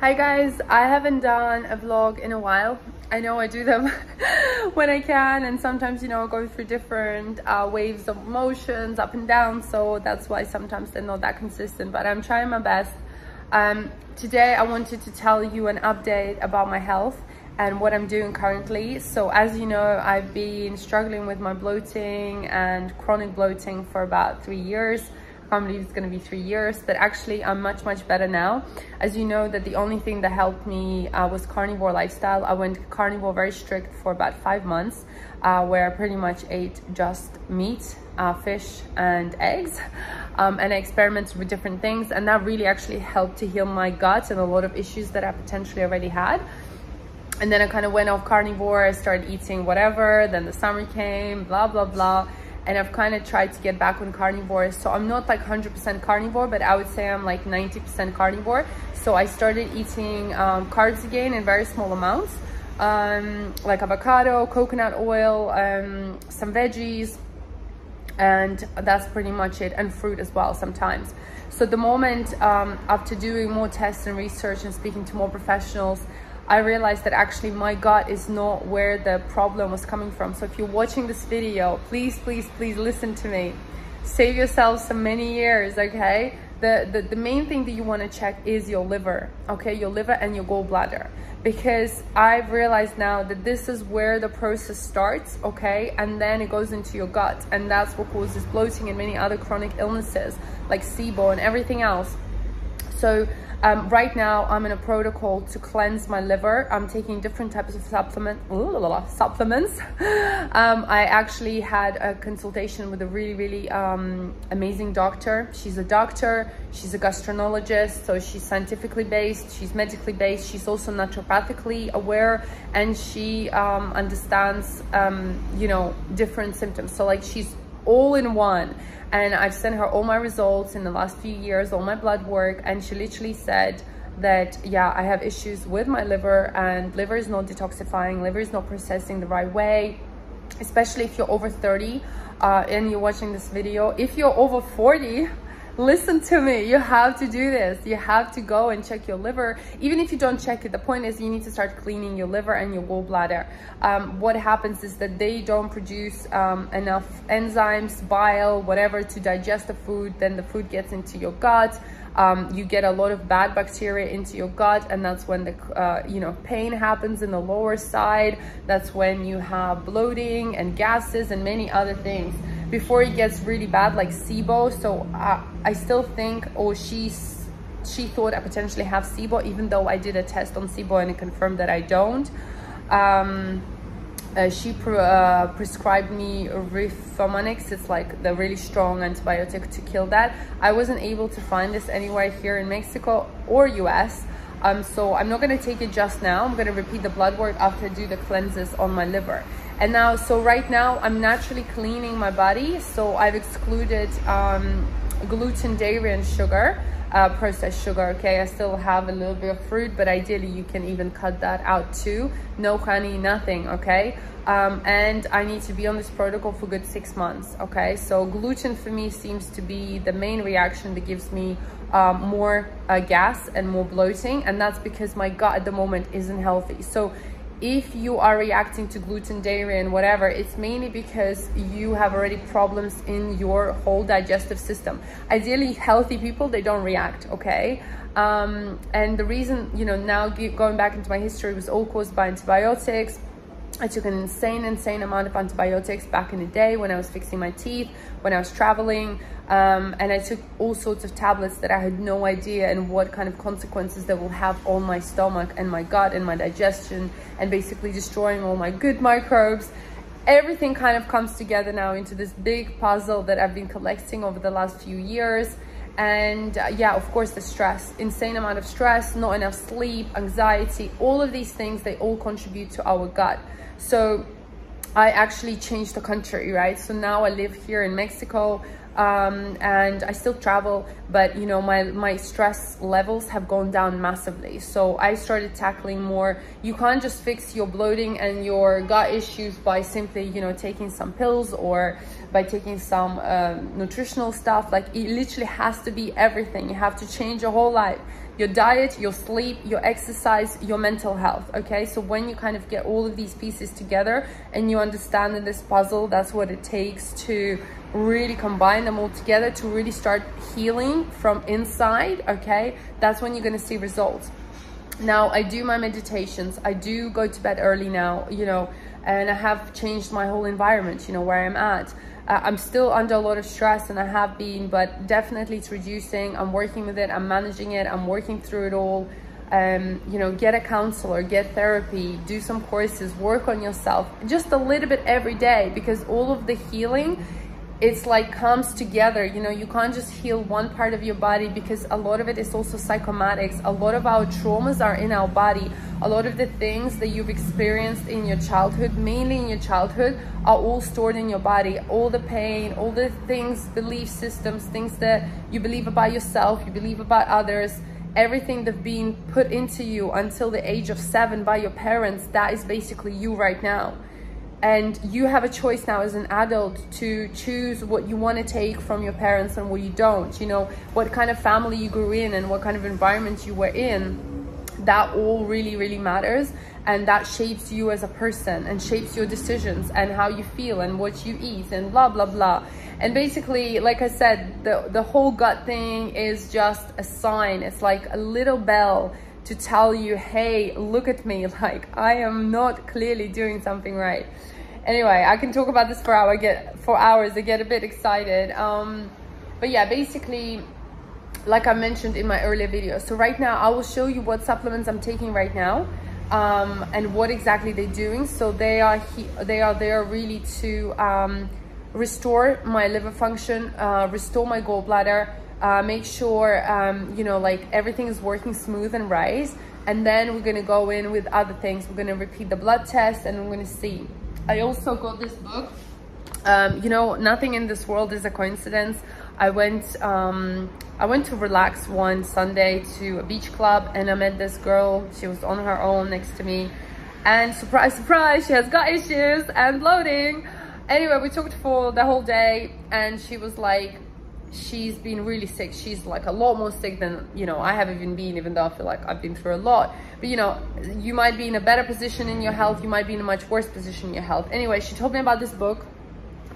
Hi guys, I haven't done a vlog in a while. I know I do them when I can and sometimes, you know, go through different uh, waves of emotions up and down. So that's why sometimes they're not that consistent, but I'm trying my best. Um, today I wanted to tell you an update about my health and what I'm doing currently. So as you know, I've been struggling with my bloating and chronic bloating for about three years can't believe it's going to be three years but actually i'm much much better now. As you know that the only thing that helped me uh, was carnivore lifestyle. I went carnivore very strict for about five months uh, where i pretty much ate just meat uh, fish and eggs. Um, and I experimented with different things and that really actually helped to heal my gut and a lot of issues that I potentially already had. And then I kind of went off carnivore I started eating whatever then the summer came blah blah blah and I've kind of tried to get back on carnivore. So I'm not like 100% carnivore, but I would say I'm like 90% carnivore. So I started eating um, carbs again in very small amounts, um, like avocado, coconut oil, um, some veggies, and that's pretty much it, and fruit as well sometimes. So the moment um, after doing more tests and research and speaking to more professionals, I realized that actually my gut is not where the problem was coming from. So if you're watching this video, please, please, please listen to me. Save yourself some many years, okay? The, the, the main thing that you want to check is your liver, okay? Your liver and your gallbladder. Because I've realized now that this is where the process starts, okay? And then it goes into your gut. And that's what causes bloating and many other chronic illnesses like SIBO and everything else. So um, right now I'm in a protocol to cleanse my liver. I'm taking different types of supplement, supplements. um, I actually had a consultation with a really, really um, amazing doctor. She's a doctor, she's a gastroenterologist, so she's scientifically based, she's medically based, she's also naturopathically aware, and she um, understands, um, you know, different symptoms. So like she's all in one and I've sent her all my results in the last few years, all my blood work, and she literally said that, yeah, I have issues with my liver and liver is not detoxifying, liver is not processing the right way, especially if you're over 30 uh, and you're watching this video. If you're over 40, listen to me. You have to do this. You have to go and check your liver. Even if you don't check it the point is you need to start cleaning your liver and your gallbladder. Um, what happens is that they don't produce um, enough enzymes bile whatever to digest the food. Then the food gets into your gut um, you get a lot of bad bacteria into your gut and that's when the uh, you know pain happens in the lower side that's when you have bloating and gases and many other things before it gets really bad like SIBO. So uh, I still think, oh, she's, she thought I potentially have SIBO, even though I did a test on SIBO and it confirmed that I don't. Um, uh, she pre uh, prescribed me Rifampicin. It's like the really strong antibiotic to kill that. I wasn't able to find this anywhere here in Mexico or US. Um, so I'm not going to take it just now. I'm going to repeat the blood work after I do the cleanses on my liver. And now, so right now I'm naturally cleaning my body. So I've excluded um, gluten, dairy and sugar, uh, processed sugar, okay? I still have a little bit of fruit, but ideally you can even cut that out too. No honey, nothing, okay? Um, and I need to be on this protocol for good six months, okay? So gluten for me seems to be the main reaction that gives me um, more uh, gas and more bloating. And that's because my gut at the moment isn't healthy. So if you are reacting to gluten, dairy, and whatever, it's mainly because you have already problems in your whole digestive system. Ideally, healthy people, they don't react, okay? Um, and the reason, you know, now going back into my history was all caused by antibiotics, I took an insane, insane amount of antibiotics back in the day when I was fixing my teeth, when I was traveling, um, and I took all sorts of tablets that I had no idea and what kind of consequences that will have on my stomach and my gut and my digestion and basically destroying all my good microbes. Everything kind of comes together now into this big puzzle that I've been collecting over the last few years and uh, yeah of course the stress insane amount of stress not enough sleep anxiety all of these things they all contribute to our gut so i actually changed the country right so now i live here in mexico um, and I still travel, but you know, my, my stress levels have gone down massively. So I started tackling more. You can't just fix your bloating and your gut issues by simply, you know, taking some pills or by taking some um, nutritional stuff. Like it literally has to be everything. You have to change your whole life your diet, your sleep, your exercise, your mental health, okay? So when you kind of get all of these pieces together and you understand in this puzzle, that's what it takes to really combine them all together to really start healing from inside, okay? That's when you're gonna see results. Now, I do my meditations. I do go to bed early now, you know, and I have changed my whole environment, you know, where I'm at uh, I'm still under a lot of stress and I have been, but definitely it's reducing. I'm working with it, I'm managing it, I'm working through it all. Um, you know, get a counselor, get therapy, do some courses, work on yourself just a little bit every day because all of the healing it's like comes together. You know you can't just heal one part of your body because a lot of it is also psychomatics. A lot of our traumas are in our body. A lot of the things that you've experienced in your childhood mainly in your childhood are all stored in your body. All the pain all the things belief systems things that you believe about yourself you believe about others everything that's been put into you until the age of seven by your parents that is basically you right now and you have a choice now as an adult to choose what you want to take from your parents and what you don't you know? What kind of family you grew in and what kind of environment you were in that all really really matters. And that shapes you as a person and shapes your decisions and how you feel and what you eat and blah blah blah. And basically like i said the the whole gut thing is just a sign. It's like a little bell to tell you hey look at me like i am not clearly doing something right. Anyway i can talk about this for hour get for hours i get a bit excited um but yeah basically like i mentioned in my earlier video so right now i will show you what supplements i'm taking right now um and what exactly they're doing. So they are here, they are there really to um restore my liver function uh restore my gallbladder uh make sure um you know like everything is working smooth and right and then we're gonna go in with other things we're gonna repeat the blood test and we're gonna see I also got this book. Um, you know, nothing in this world is a coincidence. I went, um, I went to relax one Sunday to a beach club and I met this girl. She was on her own next to me. And surprise, surprise, she has gut issues and bloating. Anyway, we talked for the whole day and she was like, she's been really sick. She's like a lot more sick than, you know, I have even been, even though I feel like I've been through a lot. But, you know, you might be in a better position in your health. You might be in a much worse position in your health. Anyway, she told me about this book.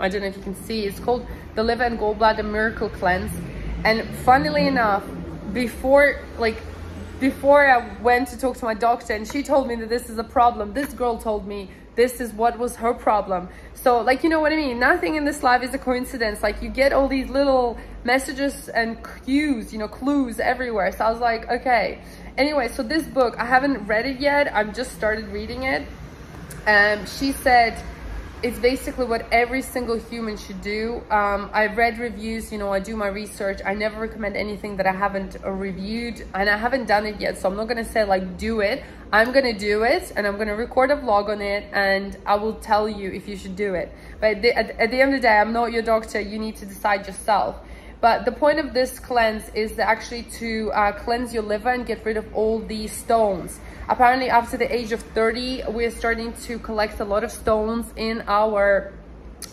I don't know if you can see. It's called The Liver and Gallbladder Miracle Cleanse. And funnily enough, before, like, before I went to talk to my doctor and she told me that this is a problem, this girl told me this is what was her problem. So like you know what i mean? Nothing in this life is a coincidence. Like you get all these little messages and cues you know clues everywhere. So i was like okay. Anyway so this book i haven't read it yet. I've just started reading it. And um, she said it's basically what every single human should do. Um, I've read reviews, you know, I do my research. I never recommend anything that I haven't reviewed and I haven't done it yet. So I'm not going to say like do it. I'm going to do it and I'm going to record a vlog on it and I will tell you if you should do it. But at the, at, at the end of the day, I'm not your doctor. You need to decide yourself. But the point of this cleanse is actually to uh, cleanse your liver and get rid of all these stones. Apparently after the age of 30, we're starting to collect a lot of stones in our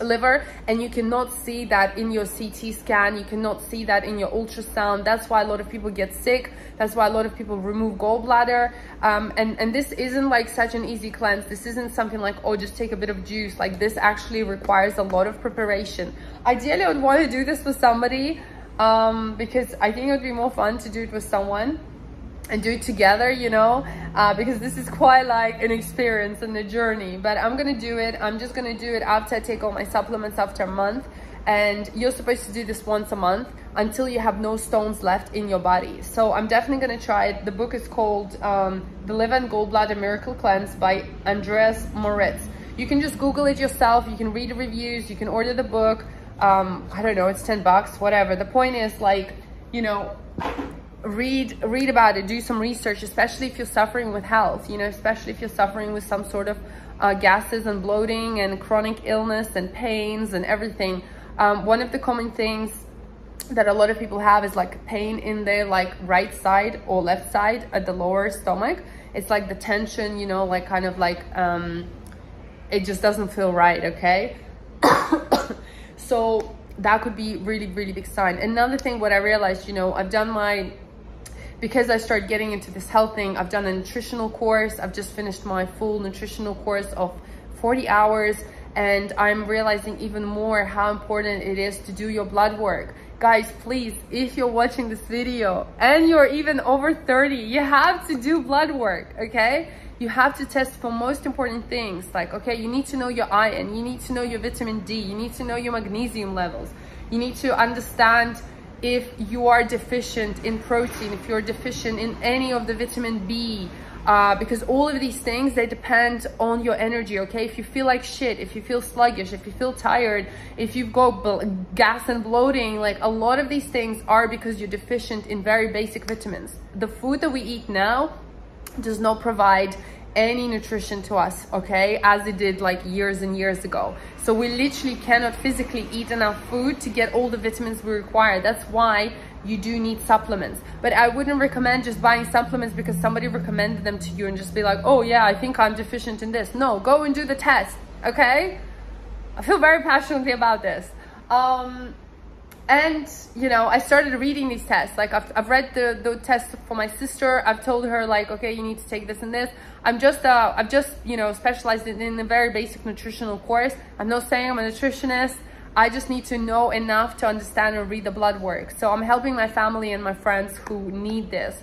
liver and you cannot see that in your CT scan. You cannot see that in your ultrasound. That's why a lot of people get sick. That's why a lot of people remove gallbladder. Um, and and this isn't like such an easy cleanse. This isn't something like oh just take a bit of juice. Like this actually requires a lot of preparation. Ideally I would want to do this with somebody um, because I think it would be more fun to do it with someone and do it together you know uh, because this is quite like an experience and a journey. But i'm gonna do it i'm just gonna do it after i take all my supplements after a month. And you're supposed to do this once a month until you have no stones left in your body. So i'm definitely gonna try it. The book is called um, the liver and gallbladder miracle cleanse by andreas moritz. You can just google it yourself you can read the reviews you can order the book. Um, i don't know it's 10 bucks whatever. The point is like you know read read about it do some research especially if you're suffering with health you know especially if you're suffering with some sort of uh, gases and bloating and chronic illness and pains and everything. Um, one of the common things that a lot of people have is like pain in their like right side or left side at the lower stomach. It's like the tension you know like kind of like um it just doesn't feel right okay? So that could be really, really big sign. Another thing, what I realized, you know, I've done my because I started getting into this health thing, I've done a nutritional course. I've just finished my full nutritional course of 40 hours and I'm realizing even more how important it is to do your blood work. Guys, please, if you're watching this video and you're even over 30, you have to do blood work, okay? You have to test for most important things like, okay, you need to know your iron, you need to know your vitamin D, you need to know your magnesium levels, you need to understand if you are deficient in protein, if you're deficient in any of the vitamin B, uh, because all of these things, they depend on your energy, okay? If you feel like shit, if you feel sluggish, if you feel tired, if you've got gas and bloating, like a lot of these things are because you're deficient in very basic vitamins. The food that we eat now does not provide any nutrition to us, okay, as it did like years and years ago. So we literally cannot physically eat enough food to get all the vitamins we require. That's why you do need supplements. But I wouldn't recommend just buying supplements because somebody recommended them to you and just be like, oh yeah, I think I'm deficient in this. No, go and do the test, okay? I feel very passionately about this. Um, and you know i started reading these tests. Like i've, I've read the, the tests for my sister. I've told her like okay you need to take this and this. I'm just uh i've just you know specialized in, in a very basic nutritional course. I'm not saying i'm a nutritionist. I just need to know enough to understand and read the blood work. So i'm helping my family and my friends who need this.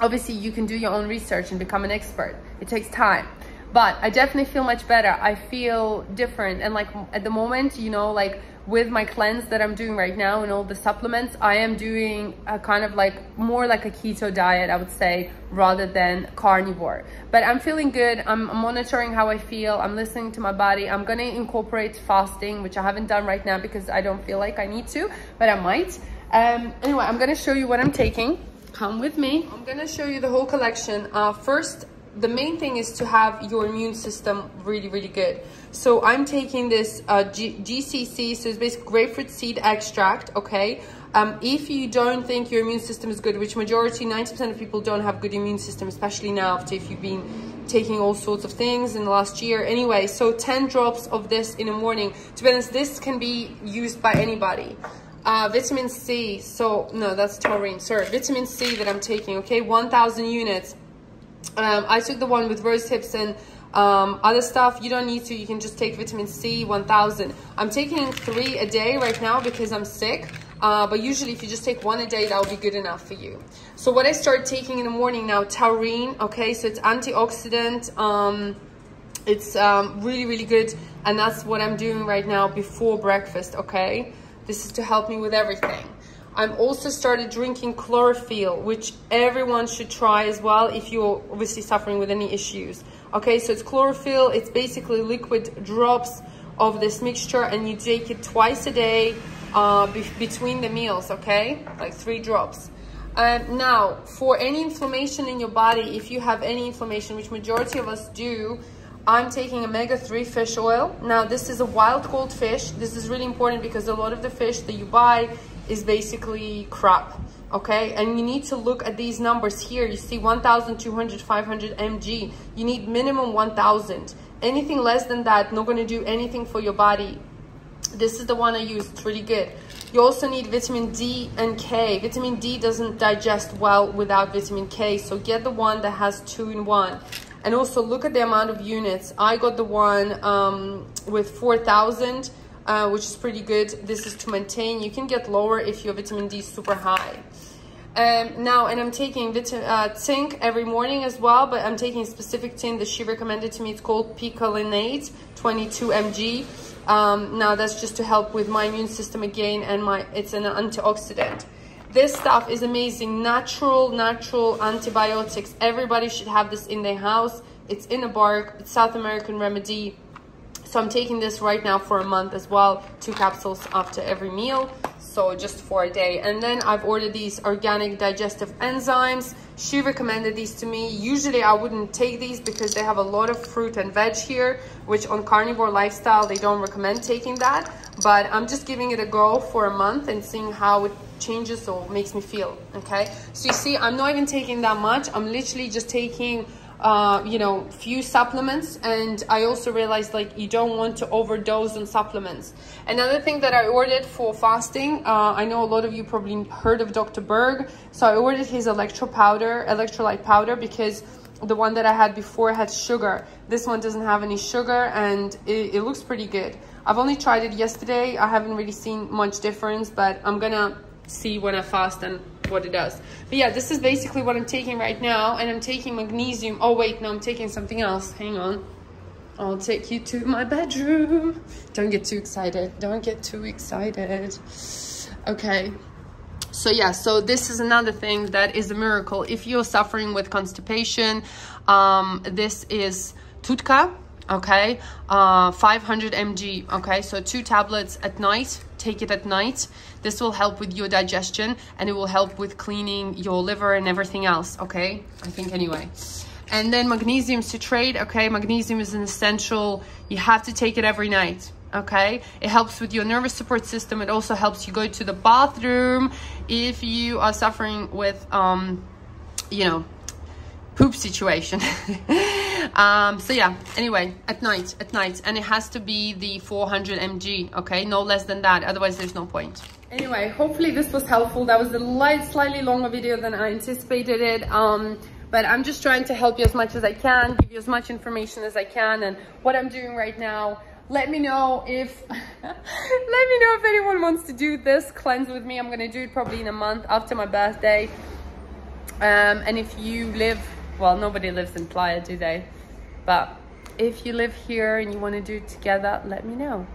Obviously you can do your own research and become an expert. It takes time. But i definitely feel much better. I feel different. And like at the moment you know like with my cleanse that I'm doing right now and all the supplements, I am doing a kind of like more like a keto diet, I would say, rather than carnivore. But I'm feeling good. I'm monitoring how I feel. I'm listening to my body. I'm going to incorporate fasting, which I haven't done right now because I don't feel like I need to, but I might. Um, anyway, I'm going to show you what I'm taking. Come with me. I'm going to show you the whole collection. Uh, first, the main thing is to have your immune system really, really good. So I'm taking this uh, GSE, so it's basically grapefruit seed extract, okay? Um, if you don't think your immune system is good, which majority, 90% of people don't have good immune system, especially now after if you've been taking all sorts of things in the last year. Anyway, so 10 drops of this in the morning. To be honest, this can be used by anybody. Uh, vitamin C, so no, that's taurine, sorry. Vitamin C that I'm taking, okay? 1,000 units um, I took the one with rose hips and um, other stuff. You don't need to. You can just take vitamin C 1000. I'm taking three a day right now because I'm sick. Uh, but usually if you just take one a day, that will be good enough for you. So what I start taking in the morning now, taurine, okay? So it's antioxidant. Um, it's um, really, really good. And that's what I'm doing right now before breakfast, okay? This is to help me with everything. I'm also started drinking chlorophyll, which everyone should try as well if you're obviously suffering with any issues. Okay, so it's chlorophyll. It's basically liquid drops of this mixture and you take it twice a day uh, be between the meals, okay? Like three drops. Um, now, for any inflammation in your body, if you have any inflammation, which majority of us do, I'm taking omega-3 fish oil. Now, this is a wild caught fish. This is really important because a lot of the fish that you buy is basically crap okay? And you need to look at these numbers here. You see 1200 500 mg you need minimum 1000 anything less than that not going to do anything for your body. This is the one i use. It's really good. You also need vitamin d and k. Vitamin d doesn't digest well without vitamin k so get the one that has two in one. And also look at the amount of units. I got the one um, with 4000 uh, which is pretty good. This is to maintain. You can get lower if your vitamin D is super high. Um, now, and I'm taking vitamin, uh, zinc every morning as well, but I'm taking a specific tin that she recommended to me. It's called picolinate, 22 mg. Um, now, that's just to help with my immune system again, and my it's an antioxidant. This stuff is amazing. Natural, natural antibiotics. Everybody should have this in their house. It's in a bark. It's South American remedy. So I'm taking this right now for a month as well, two capsules after every meal. So just for a day. And then I've ordered these organic digestive enzymes. She recommended these to me. Usually I wouldn't take these because they have a lot of fruit and veg here, which on carnivore lifestyle, they don't recommend taking that. But I'm just giving it a go for a month and seeing how it changes or makes me feel, okay? So you see, I'm not even taking that much. I'm literally just taking uh, you know, few supplements. And I also realized like you don't want to overdose on supplements. Another thing that I ordered for fasting, uh, I know a lot of you probably heard of Dr. Berg. So I ordered his electro powder, electrolyte powder, because the one that I had before had sugar. This one doesn't have any sugar and it, it looks pretty good. I've only tried it yesterday. I haven't really seen much difference, but I'm gonna see when I fast and what it does. But yeah, this is basically what I'm taking right now. And I'm taking magnesium. Oh, wait, no, I'm taking something else. Hang on. I'll take you to my bedroom. Don't get too excited. Don't get too excited. Okay. So yeah, so this is another thing that is a miracle. If you're suffering with constipation, um, this is TUDCA, okay? Uh, 500 mg, okay? So two tablets at night take it at night. This will help with your digestion and it will help with cleaning your liver and everything else, okay? I think anyway. And then magnesium citrate, okay? Magnesium is an essential. You have to take it every night, okay? It helps with your nervous support system. It also helps you go to the bathroom if you are suffering with, um, you know, poop situation. um, so yeah, anyway, at night, at night. And it has to be the 400 mg, okay? No less than that, otherwise there's no point. Anyway, hopefully this was helpful. That was a light, slightly longer video than I anticipated it. Um, but I'm just trying to help you as much as I can, give you as much information as I can. And what I'm doing right now, let me know if let me know if anyone wants to do this cleanse with me i'm gonna do it probably in a month after my birthday um, and if you live well, nobody lives in Playa, do they? But if you live here and you want to do it together, let me know.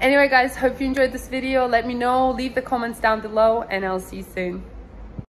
Anyway, guys, hope you enjoyed this video. Let me know, leave the comments down below, and I'll see you soon.